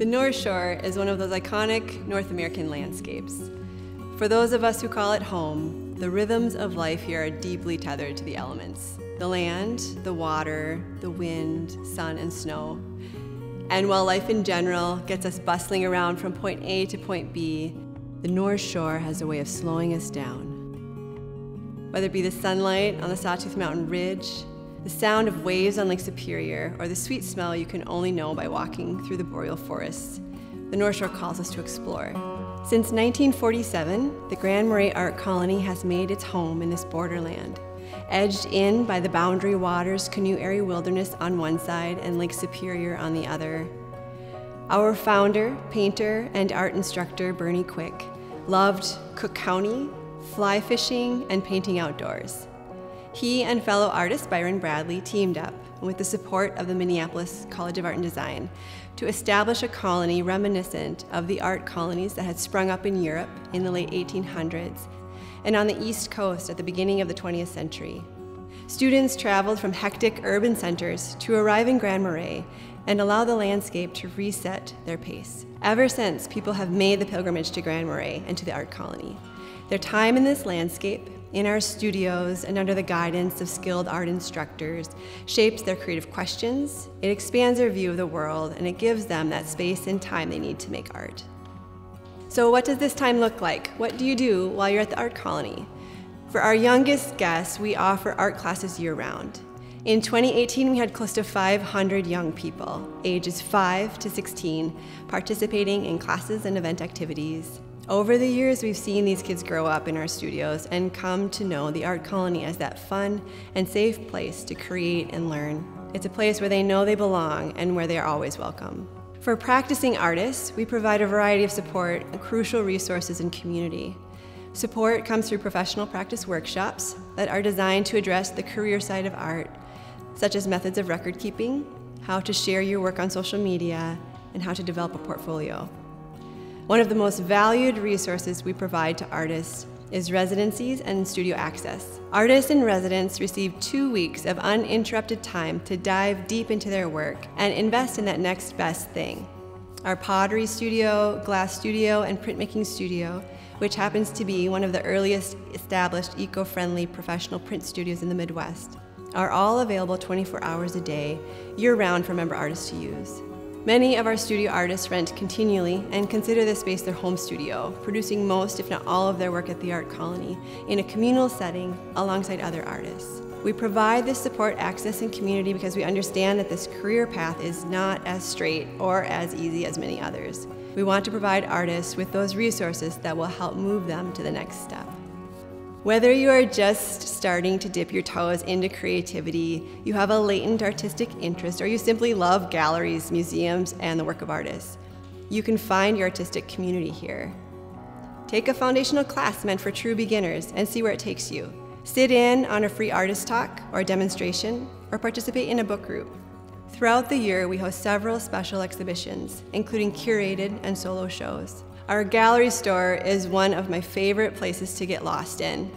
The North Shore is one of those iconic North American landscapes. For those of us who call it home, the rhythms of life here are deeply tethered to the elements the land, the water, the wind, sun, and snow. And while life in general gets us bustling around from point A to point B, the North Shore has a way of slowing us down. Whether it be the sunlight on the Sawtooth Mountain Ridge, the sound of waves on Lake Superior, or the sweet smell you can only know by walking through the boreal forests, the North Shore calls us to explore. Since 1947, the Grand Marais Art Colony has made its home in this borderland, edged in by the Boundary Waters Canoe Area Wilderness on one side and Lake Superior on the other. Our founder, painter, and art instructor, Birney Quick, loved Cook County, fly fishing, and painting outdoors. He and fellow artist Byron Bradley teamed up, with the support of the Minneapolis College of Art and Design, to establish a colony reminiscent of the art colonies that had sprung up in Europe in the late 1800s and on the East Coast at the beginning of the 20th century. Students traveled from hectic urban centers to arrive in Grand Marais and allow the landscape to reset their pace. Ever since, people have made the pilgrimage to Grand Marais and to the art colony. Their time in this landscape in our studios and under the guidance of skilled art instructors shapes their creative questions, it expands their view of the world, and it gives them that space and time they need to make art. So, what does this time look like? What do you do while you're at the art colony? For our youngest guests, we offer art classes year round. In 2018, we had close to 500 young people, ages 5 to 16, participating in classes and event activities. Over the years, we've seen these kids grow up in our studios and come to know the Art Colony as that fun and safe place to create and learn. It's a place where they know they belong and where they are always welcome. For practicing artists, we provide a variety of support crucial resources and community. Support comes through professional practice workshops that are designed to address the career side of art, such as methods of record keeping, how to share your work on social media, and how to develop a portfolio. One of the most valued resources we provide to artists is residencies and studio access. Artists in residence receive two weeks of uninterrupted time to dive deep into their work and invest in that next best thing. Our pottery studio, glass studio, and printmaking studio, which happens to be one of the earliest established eco-friendly professional print studios in the Midwest, are all available 24 hours a day, year-round for member artists to use. Many of our studio artists rent continually and consider this space their home studio, producing most, if not all, of their work at the Art Colony in a communal setting alongside other artists. We provide this support, access, and community because we understand that this career path is not as straight or as easy as many others. We want to provide artists with those resources that will help move them to the next step. Whether you are just starting to dip your toes into creativity, you have a latent artistic interest, or you simply love galleries, museums, and the work of artists, you can find your artistic community here. Take a foundational class meant for true beginners and see where it takes you. Sit in on a free artist talk or demonstration, or participate in a book group. Throughout the year, we host several special exhibitions, including curated and solo shows. Our gallery store is one of my favorite places to get lost in.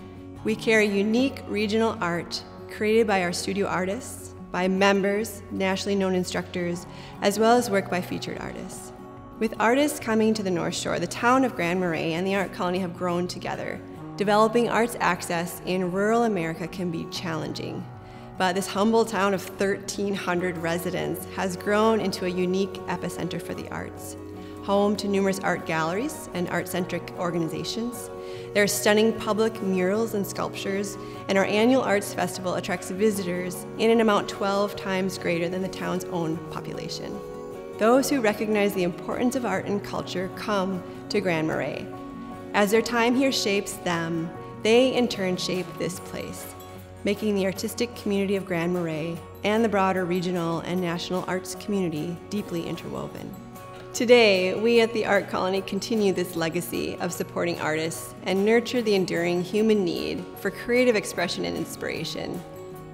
We carry unique regional art created by our studio artists, by members, nationally known instructors, as well as work by featured artists. With artists coming to the North Shore, the town of Grand Marais and the Art Colony have grown together. Developing arts access in rural America can be challenging, but this humble town of 1,300 residents has grown into a unique epicenter for the arts home to numerous art galleries and art-centric organizations. There are stunning public murals and sculptures, and our annual arts festival attracts visitors in an amount 12 times greater than the town's own population. Those who recognize the importance of art and culture come to Grand Marais. As their time here shapes them, they in turn shape this place, making the artistic community of Grand Marais and the broader regional and national arts community deeply interwoven. Today, we at the Art Colony continue this legacy of supporting artists and nurture the enduring human need for creative expression and inspiration.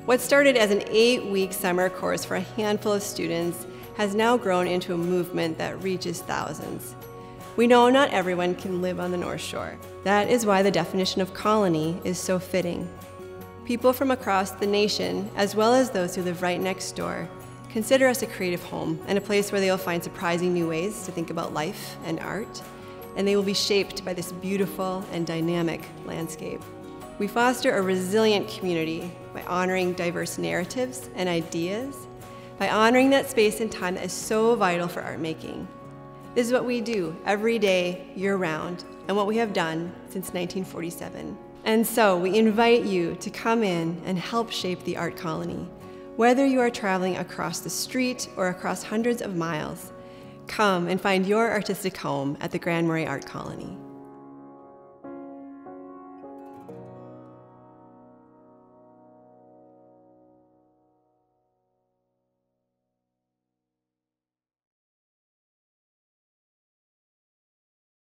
What started as an eight-week summer course for a handful of students has now grown into a movement that reaches thousands. We know not everyone can live on the North Shore. That is why the definition of colony is so fitting. People from across the nation, as well as those who live right next door, consider us a creative home and a place where they will find surprising new ways to think about life and art, and they will be shaped by this beautiful and dynamic landscape. We foster a resilient community by honoring diverse narratives and ideas, by honoring that space and time that is so vital for art making. This is what we do every day, year round, and what we have done since 1947. And so we invite you to come in and help shape the art colony. Whether you are traveling across the street or across hundreds of miles, come and find your artistic home at the Grand Marais Art Colony.